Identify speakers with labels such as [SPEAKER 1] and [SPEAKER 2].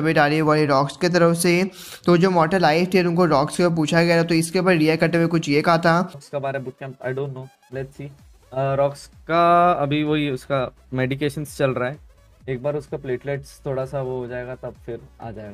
[SPEAKER 1] Update आ रही है वाली रॉक्स की तरफ़ से। तो जो मॉडल आए थे, उनको रॉक्स के पूछा गया तो इसके ऊपर रिया करते हुए कुछ ये कहा था।
[SPEAKER 2] उसका बारे book camp I don't know let's see rocks का अभी वही उसका मेडिकेशन चल रहा है। एक बार उसका प्लेटलेट्स थोड़ा सा वो हो जाएगा, तब फिर आ जाएगा।